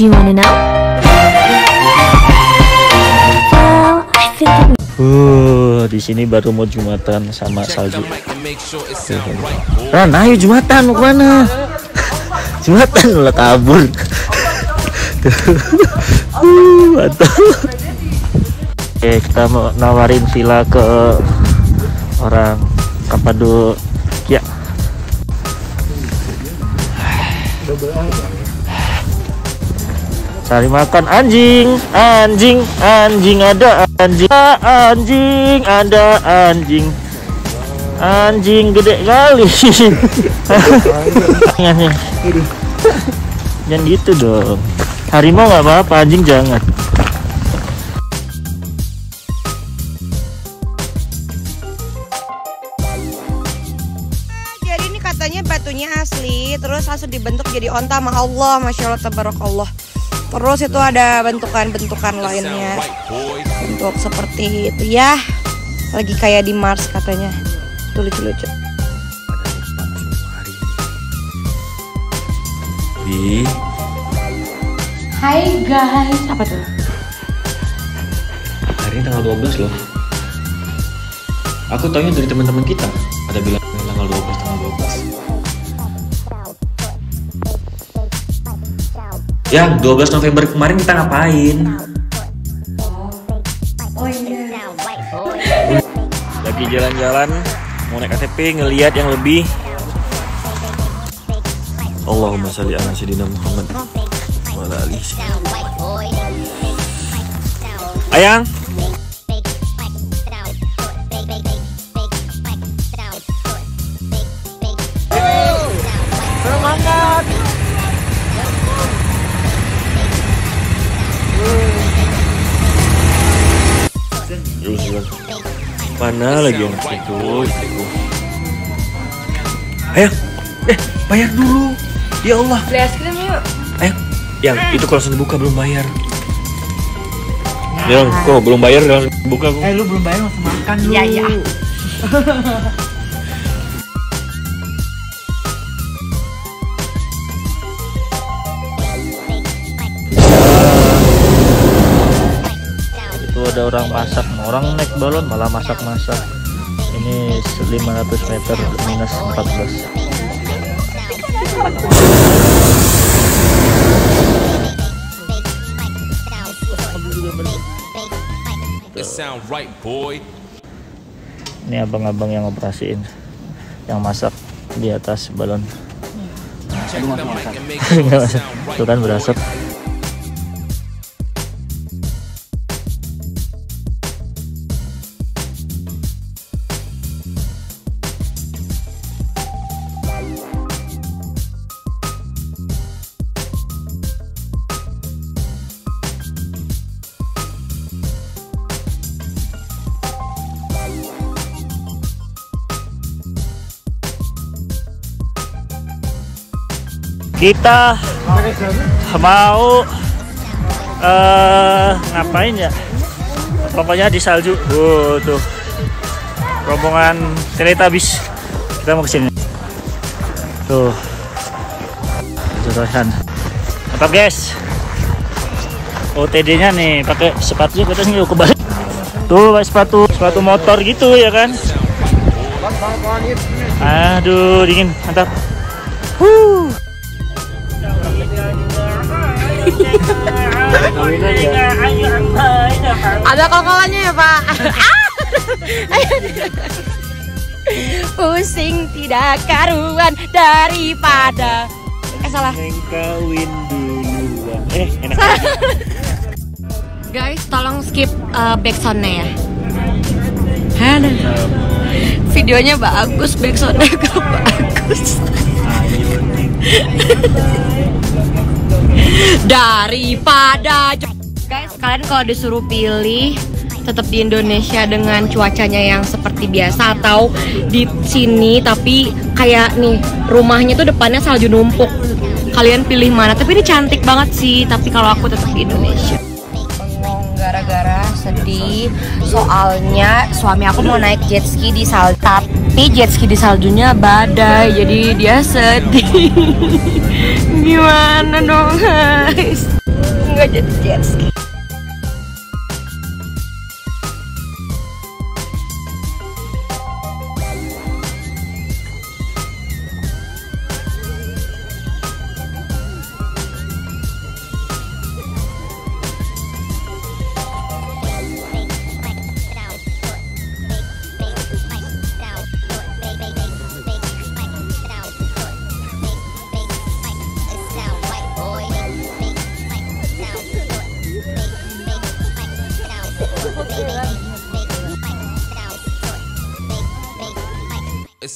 Do you wanna know? Well, I feel like Uh, di sini baru mau jumatan sama salju. Ran, ayo jumatan mau ke mana? jumatan lah kabur. uh. Oke, kita mau nawarin villa ke orang Kapadokia. Cari makan anjing, anjing, anjing ada anjing, anjing ada anjing, anjing gede kali. Jangan gitu dong. Harimau nggak apa-apa, anjing jangan. Jadi ini katanya batunya asli, terus langsung dibentuk jadi onta sama Allah, masya Allah, tabarakallah. Terus itu ada bentukan-bentukan lainnya, bentuk seperti itu ya, lagi kayak di Mars katanya, Tuh lucu-lucu. Di Hai guys, apa tuh? Hari ini tanggal 12 loh. Aku taunya dari teman-teman kita. Ya, 12 November kemarin kita ngapain? lagi jalan-jalan mau naik KTP ngelihat yang lebih. Allahumma sholli ala sayyidina Muhammad wa ala alihi Ayang Mana lagi yang itu? Itu. Ayo, eh bayar dulu. Ya Allah. Beli es krim yuk. Ayo, yang itu kalau langsung dibuka belum bayar. Ya, kok belum bayar langsung dibuka kok. Eh lu belum bayar langsung makan lu. Iya, iya. orang masak, orang naik balon malah masak-masak. Ini 500 meter minus 14. It sound right, boy. Ini abang-abang yang operasiin, yang masak di atas balon. Check the mic Kita mau eh ngapain ya? Pokoknya di salju. Oh, tuh. Rombongan Teletubbies. Kita mau ke sini. Tuh. Jurusan. Mantap, guys. OTD-nya nih pakai sepatu kita sini kebalik. Tuh, sepatu sepatu motor gitu ya kan? Aduh, dingin. Mantap. Huh. Ada kol-kolannya ya pak? Pusing tidak karuan daripada Eh salah kawin duluan. Eh, enak. Guys tolong skip uh, backsoundnya ya Aduh. Videonya bagus, backsoundnya gak bagus Daripada Guys, kalian kalau disuruh pilih tetap di Indonesia dengan cuacanya yang seperti biasa atau di sini tapi kayak nih rumahnya tuh depannya salju numpuk. Kalian pilih mana? Tapi ini cantik banget sih, tapi kalau aku tetap di Indonesia. Gara-gara sedih soalnya suami aku mau naik jet ski di salju tapi jet ski di saljunya badai jadi dia sedih gimana sana dong guys? Nggak jadi jet ski.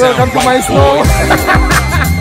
Welcome to my show.